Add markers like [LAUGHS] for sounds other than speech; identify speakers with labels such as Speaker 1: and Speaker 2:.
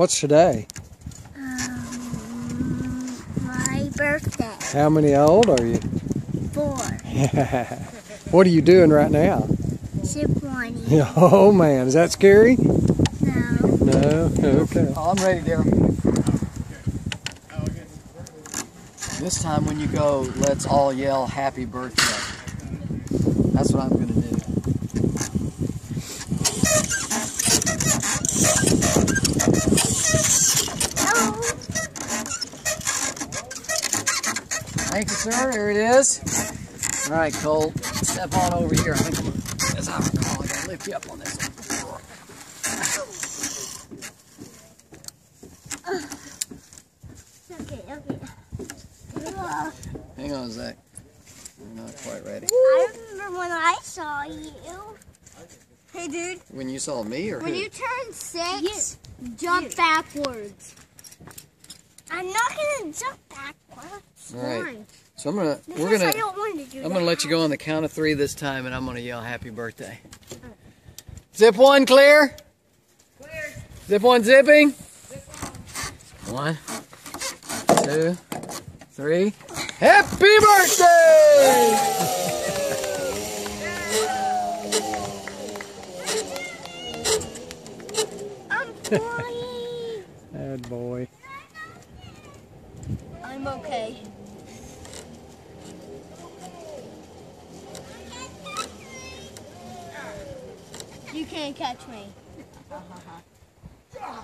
Speaker 1: What's today?
Speaker 2: Um, my birthday.
Speaker 1: How many old are you?
Speaker 2: Four. [LAUGHS]
Speaker 1: what are you doing right now?
Speaker 2: Zip one. [LAUGHS]
Speaker 1: Oh man, is that scary?
Speaker 2: No.
Speaker 1: No. Okay.
Speaker 3: Oh, I'm ready, Daryl. This time when you go, let's all yell happy birthday. That's what I'm going to do. Thank you, sir. Here it is. All right, Cole. Step on over here. I think I'm gonna, as I recall, I gotta lift you up on this one.
Speaker 2: Okay, okay.
Speaker 3: Hang on, Zach. We're not quite ready.
Speaker 2: I remember when I saw you.
Speaker 4: Hey, dude,
Speaker 3: When you saw me or
Speaker 4: when
Speaker 3: who?
Speaker 4: you turned six, jump backwards.
Speaker 2: I'm not gonna jump backwards.
Speaker 3: All right.
Speaker 4: Why?
Speaker 3: So I'm gonna
Speaker 2: Because
Speaker 3: we're gonna
Speaker 2: don't want to do
Speaker 3: I'm gonna let you go on the count of three this time, and I'm gonna yell happy birthday. Zip one clear.
Speaker 4: Clear.
Speaker 3: Zip one zipping. zip One, two, three. Happy birthday! [LAUGHS]
Speaker 2: I'm.
Speaker 1: Bad boy.
Speaker 4: I'm okay. You can't catch me. [LAUGHS] Uh-huh.